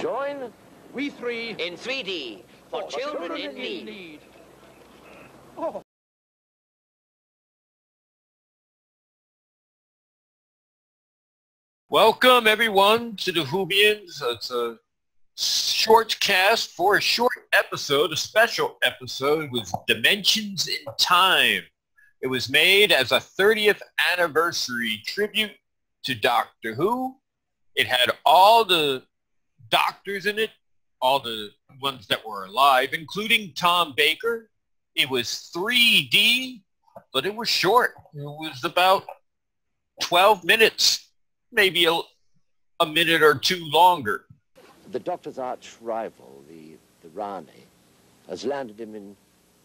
Join We three in 3D for oh, for children in need. need. Oh. Welcome everyone to the Whovians. It's a short cast for a short episode, a special episode with Dimensions in Time. It was made as a 30th anniversary tribute to Doctor Who. It had all the doctors in it, all the ones that were alive, including Tom Baker. It was 3D, but it was short. It was about 12 minutes, maybe a, a minute or two longer. The Doctor's arch rival, the, the Rani, has landed him in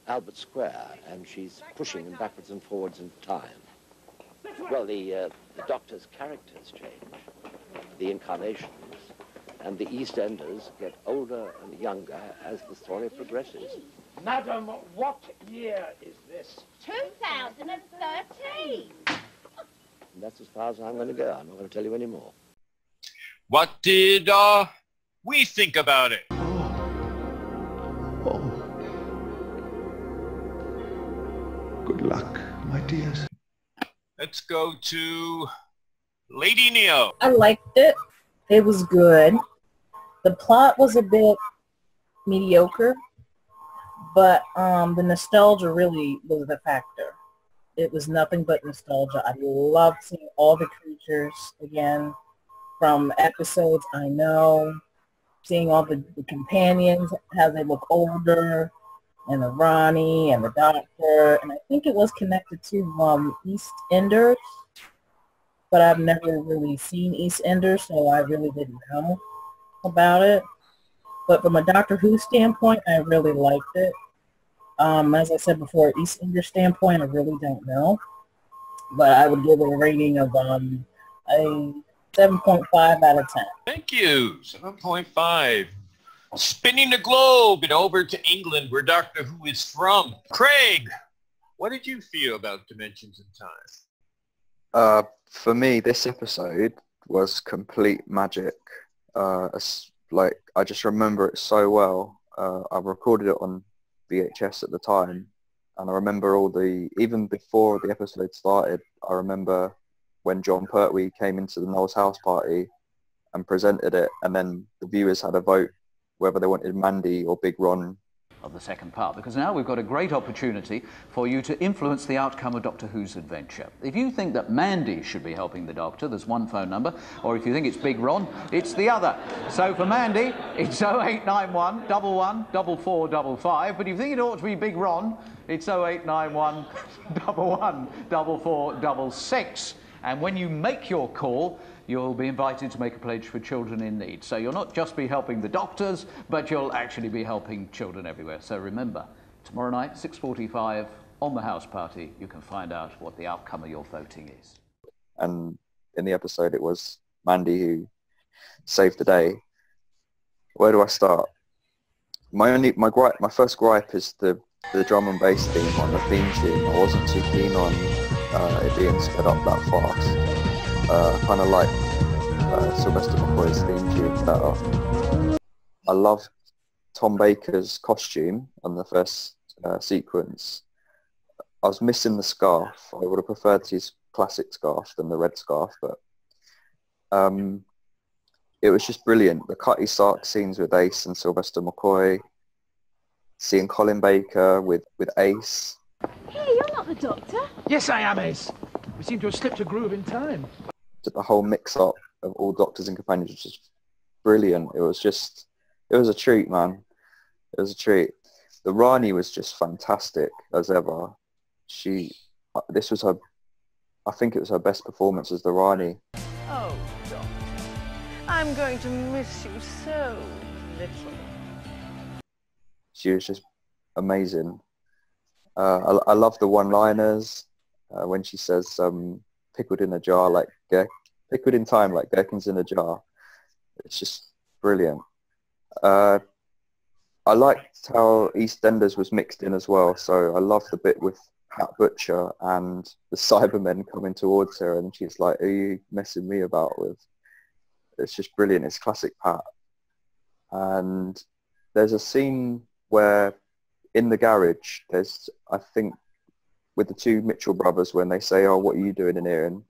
Albert Square, and she's pushing him backwards and forwards in time. Well, the, uh, the Doctor's characters change, the incarnations, and the East Enders get older and younger as the story progresses. Madam, what year is this? 2013. And that's as far as I'm going to go. I'm not going to tell you any more. What did uh, we think about it? Oh. Good luck, my dears. Let's go to Lady Neo. I liked it. It was good. The plot was a bit mediocre, but um, the nostalgia really was the factor. It was nothing but nostalgia. I loved seeing all the creatures again from episodes I know, seeing all the, the companions, how they look older, and the Rani and the Doctor, and I think it was connected to um, East Enders but I've never really seen EastEnders, so I really didn't know about it. But from a Doctor Who standpoint, I really liked it. Um, as I said before, EastEnders standpoint, I really don't know. But I would give it a rating of um, a 7.5 out of 10. Thank you. 7.5. Spinning the globe and over to England where Doctor Who is from. Craig, what did you feel about Dimensions in Time? Uh, for me, this episode was complete magic. Uh, like I just remember it so well. Uh, I recorded it on VHS at the time, and I remember all the even before the episode started. I remember when Jon Pertwee came into the Noel's House party and presented it, and then the viewers had a vote whether they wanted Mandy or Big Ron of the second part because now we've got a great opportunity for you to influence the outcome of Doctor Who's adventure. If you think that Mandy should be helping the Doctor, there's one phone number, or if you think it's Big Ron, it's the other. So for Mandy, it's 0891 11 4455, but if you think it ought to be Big Ron, it's 0891 11 4466. And when you make your call, you'll be invited to make a pledge for children in need. So you'll not just be helping the doctors, but you'll actually be helping children everywhere. So remember, tomorrow night, 6.45, on the house party, you can find out what the outcome of your voting is. and in the episode it was Mandy who saved the day. Where do I start? My only my gripe, my first gripe is the the drum and bass theme on the theme tune. I wasn't too keen on uh, it being sped up that fast. Uh, kind of like uh, Sylvester McCoy's theme tune better. I loved Tom Baker's costume on the first uh, sequence. I was missing the scarf. I would have preferred his classic scarf than the red scarf, but um, it was just brilliant. The Cutty Sark scenes with Ace and Sylvester McCoy, seeing Colin Baker with, with Ace. Hey, you're not the doctor. Yes, I am, Ace. We seem to have slipped a groove in time. The whole mix-up of all Doctors and Companions was just brilliant. It was just, it was a treat, man. It was a treat. The Rani was just fantastic as ever. She, this was her, I think it was her best performance as the Rani. Oh, Doctor, I'm going to miss you so little. she was just amazing. Uh, I, I love the one-liners uh, when she says um, "pickled in a jar," like gher- pickled in time, like gherkins in a jar. It's just brilliant. Uh, I liked how EastEnders was mixed in as well. So I love the bit with Pat Butcher and the Cybermen coming towards her, and she's like, "Are you messing me about with?" It's just brilliant. It's classic Pat. and there's a scene where in the garage there's I think with the two Mitchell brothers when they say, "Oh, what are you doing in here?" and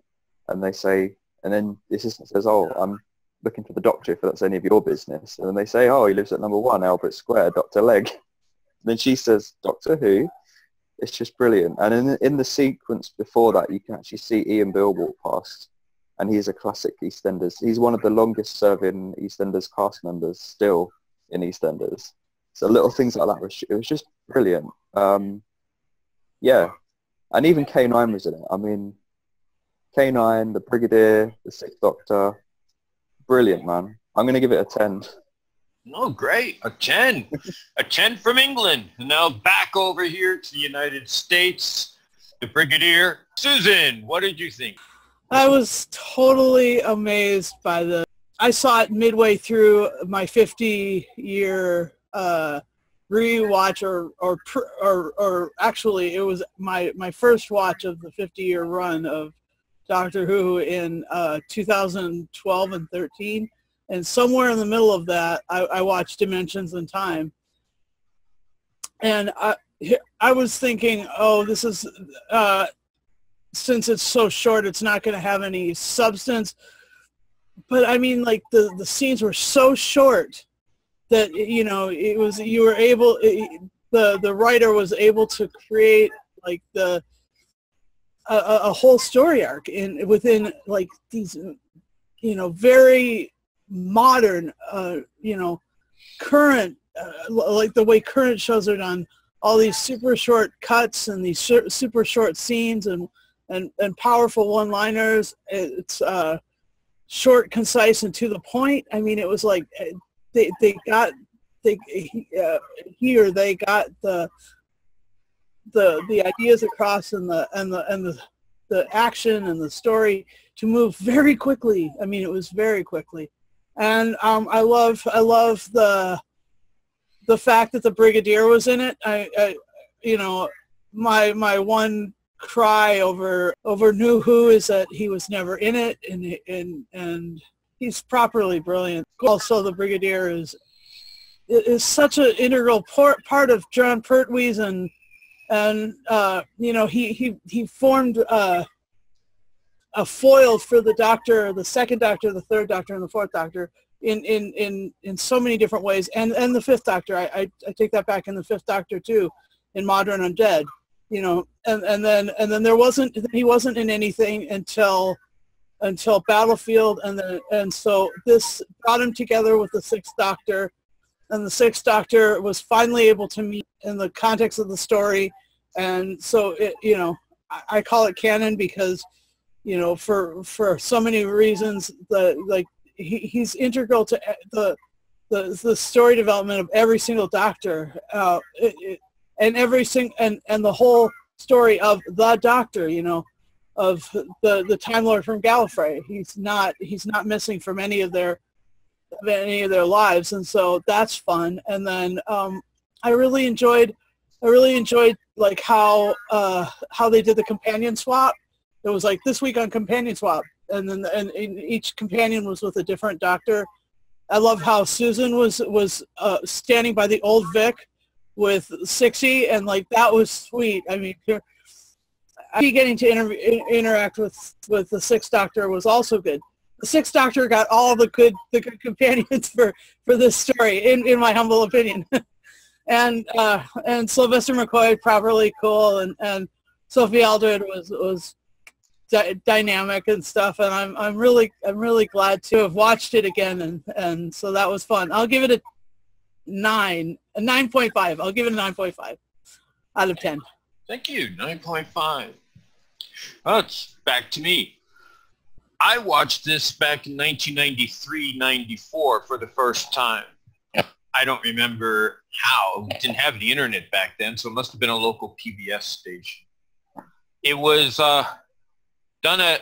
and they say, and then the assistant says, "Oh, I'm looking for the doctor if that's any of your business," and then they say, "Oh, he lives at number one Albert Square, Doctor Legg." And then she says, "Doctor who?" It's just brilliant. And in in the sequence before that, you can actually see Ian Beale walk past, and he's a classic EastEnders. He's one of the longest serving EastEnders cast members still in EastEnders. So little things like that was it was just brilliant. Um, yeah, and even K9 was in it. I mean, K9, the Brigadier, the Sixth Doctor, brilliant, man. I'm going to give it a 10. Oh, great. A 10. a 10 from England. Now back over here to the United States. The Brigadier. Susan, what did you think? I was totally amazed by the... I saw it midway through my 50-year uh, rewatch or or or or actually it was my my first watch of the 50 year run of Doctor Who in uh, 2012 and 13 and somewhere in the middle of that I, I watched Dimensions in Time. And I I was thinking oh this is uh, since it's so short it's not going to have any substance. But I mean like the the scenes were so short that you know it was you were able it, the the writer was able to create like the a, a whole story arc in within like these you know very modern uh, you know current uh, like the way current shows are done. All these super short cuts and these super short scenes and and, and powerful one-liners. It's uh, short concise and to the point. I mean it was like they they got they uh, here they got the the the ideas across and the and the and the the action and the story to move very quickly. I mean, it was very quickly, and um, I love I love the the fact that the Brigadier was in it. I, I you know my my one cry over over New Who is that he was never in it, and and and he's properly brilliant. Also, the Brigadier is is such an integral part part of Jon Pertwee's and and uh, you know he he he formed uh, a foil for the Doctor, the second Doctor, the third Doctor, and the fourth Doctor in in in in so many different ways, and and the fifth Doctor. I I, I take that back in the fifth Doctor too, in Mawdryn Undead. You know, and and then and then there wasn't he wasn't in anything until until Battlefield, and then and so this brought him together with the Sixth Doctor, and the Sixth Doctor was finally able to meet in the context of the story, and so it you know I, I call it canon because you know for for so many reasons the like he, he's integral to the the the story development of every single Doctor, uh, it, it, and every sing and and the whole story of the Doctor, you know of the the Time Lord from Gallifrey. He's not he's not missing from any of their of any of their lives, and so that's fun. And then um, I really enjoyed I really enjoyed like how uh, how they did the companion swap. It was like this week on companion swap, and then and, and each companion was with a different doctor. I love how Susan was was uh, standing by the old Vic with Sixie, and like that was sweet. I mean, getting to inter- interact with with the Sixth Doctor was also good. The Sixth Doctor got all the good the good companions for for this story, in in my humble opinion. and uh, and Sylvester McCoy properly cool, and and Sophie Aldred was was d- dynamic and stuff. And I'm I'm really I'm really glad to have watched it again, and and so that was fun. I'll give it a nine, a nine point five. I'll give it a nine point five out of ten. Thank you. 9.5. Well, it's back to me. I watched this back in 1993-94 for the first time. I don't remember how. We didn't have the internet back then, so it must have been a local PBS station. It was uh, done at,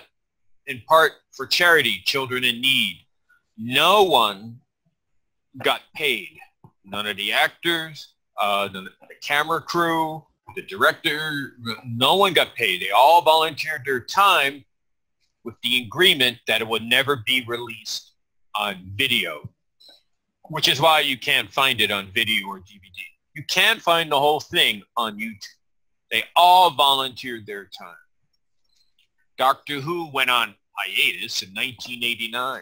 in part for charity, Children in Need. No one got paid. None of the actors, uh, the, the camera crew, the director, no one got paid. They all volunteered their time with the agreement that it would never be released on video. which is why you can't find it on video or DVD. You can find the whole thing on YouTube. They all volunteered their time. Doctor Who went on hiatus in 1989.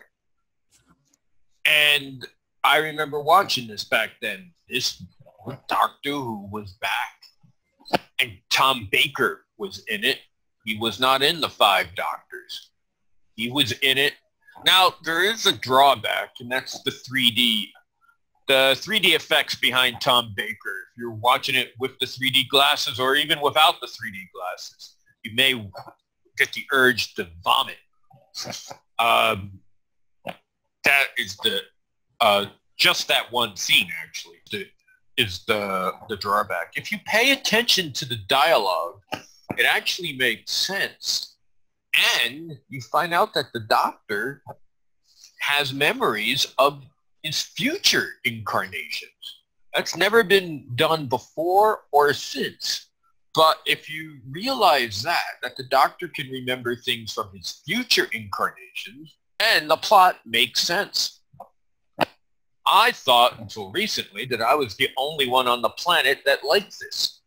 And I remember watching this back then. This Doctor Who was back. And Tom Baker was in it. He was not in the Five Doctors. He was in it. Now, there is a drawback, and that's the 3D. The 3D effects behind Tom Baker. If you're watching it with the 3D glasses or even without the 3D glasses, you may get the urge to vomit. Um, that is the uh, just that one scene actually the, is the the drawback. If you pay attention to the dialogue, it actually makes sense, and you find out that the doctor has memories of his future incarnations. That's never been done before or since. But if you realize that, that the doctor can remember things from his future incarnations, and the plot makes sense. I thought until recently that I was the only one on the planet that liked this.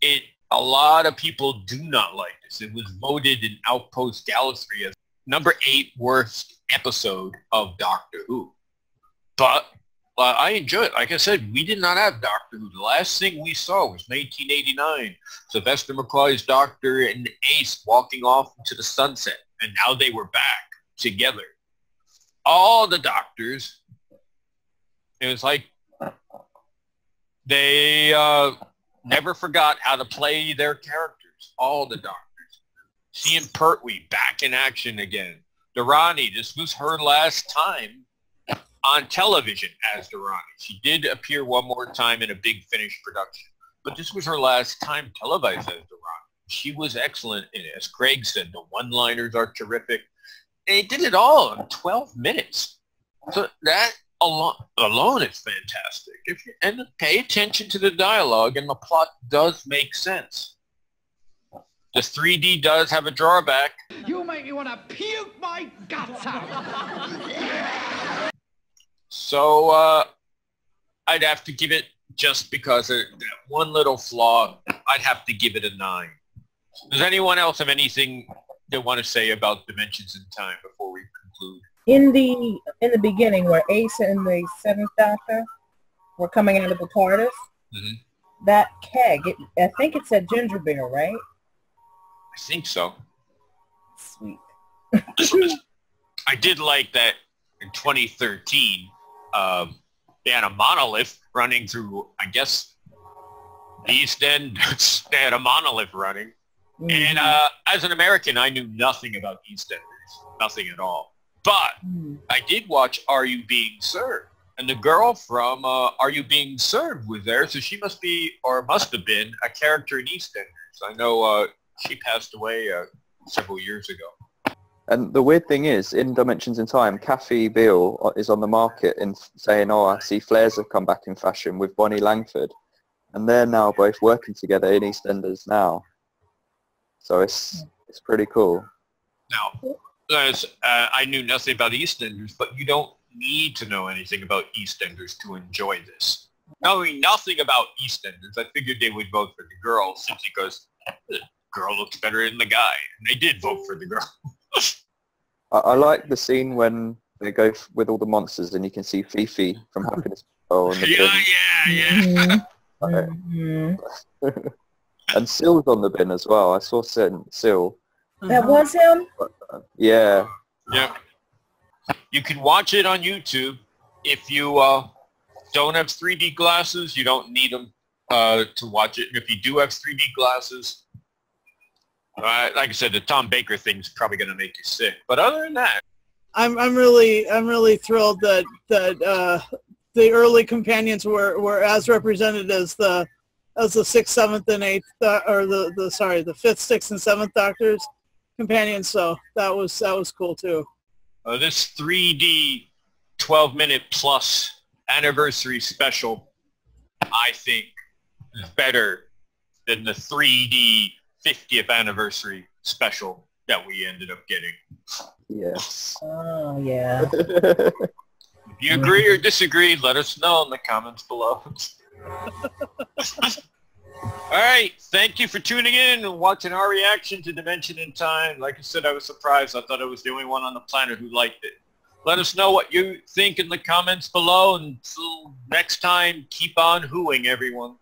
It a lot of people do not like this. It was voted in Outpost Gallifrey as number eight worst episode of Doctor Who. But uh, I enjoy it. Like I said, we did not have Doctor Who. The last thing we saw was 1989. Sylvester McCoy's Doctor and Ace walking off into the sunset. And now they were back together. All the Doctors it was like they uh, never forgot how to play their characters, all the doctors. Seeing Pertwee back in action again. the Rani, this was her last time on television as the Rani. She did appear one more time in a big Finish production, but this was her last time televised as the Rani. She was excellent in it. As Craig said, the one-liners are terrific. And he did it all in 12 minutes. So that alone, alone is fantastic. If you, and pay attention to the dialogue, and the plot does make sense. The 3D does have a drawback. You make me want to puke my guts out. So uh, I'd have to give it just because of that one little flaw. I'd have to give it a nine. Does anyone else have anything they want to say about Dimensions in Time before we conclude? In the in the beginning where Ace and the Seventh Doctor were coming out of the TARDIS, Mhm. that keg, it, I think it said ginger beer, right? I think so. Sweet. I did like that in 2013. Um, they had a monolith running through, I guess, the East End. they had a monolith running. And uh, as an American, I knew nothing about EastEnders, nothing at all. But I did watch Are You Being Served? And the girl from uh, Are You Being Served was there, so she must be, or must have been, a character in EastEnders. I know uh, she passed away uh, several years ago. And the weird thing is, in Dimensions in Time, Kathy Beale is on the market and saying, oh, I see flares have come back in fashion with Bonnie Langford. And they're now both working together in EastEnders now. So it's, it's pretty cool. Now, as, uh, I knew nothing about EastEnders, but you don't need to know anything about EastEnders to enjoy this. Knowing nothing about EastEnders, I figured they would vote for the girl simply because the girl looks better than the guy. And they did vote for the girl. I, I like the scene when they go f- with all the monsters and you can see Fifi from Happiness Patrol. on the yeah, bin. yeah, yeah. Mhm. and Sil's on the bin as well. I saw certain Sil. That was him? Yeah. Yeah. You can watch it on YouTube. If you uh, don't have 3D glasses, you don't need them uh, to watch it. And if you do have 3D glasses, uh, like I said, the Tom Baker thing is probably going to make you sick. But other than that, I'm I'm really I'm really thrilled that that uh, the early companions were, were as represented as the as the sixth, seventh, and eighth, uh, or the, the sorry, the fifth, sixth, and seventh Doctors companions. So that was that was cool too. uh, this 3D 12-minute plus anniversary special, I think, is better than the 3D 50th anniversary special that we ended up getting. Yes. Oh yeah. If you agree or disagree, let us know in the comments below. All right. Thank you for tuning in and watching our reaction to Dimension in Time. Like I said, I was surprised. I thought I was the only one on the planet who liked it. Let us know what you think in the comments below. Until next time, keep on hooing, everyone.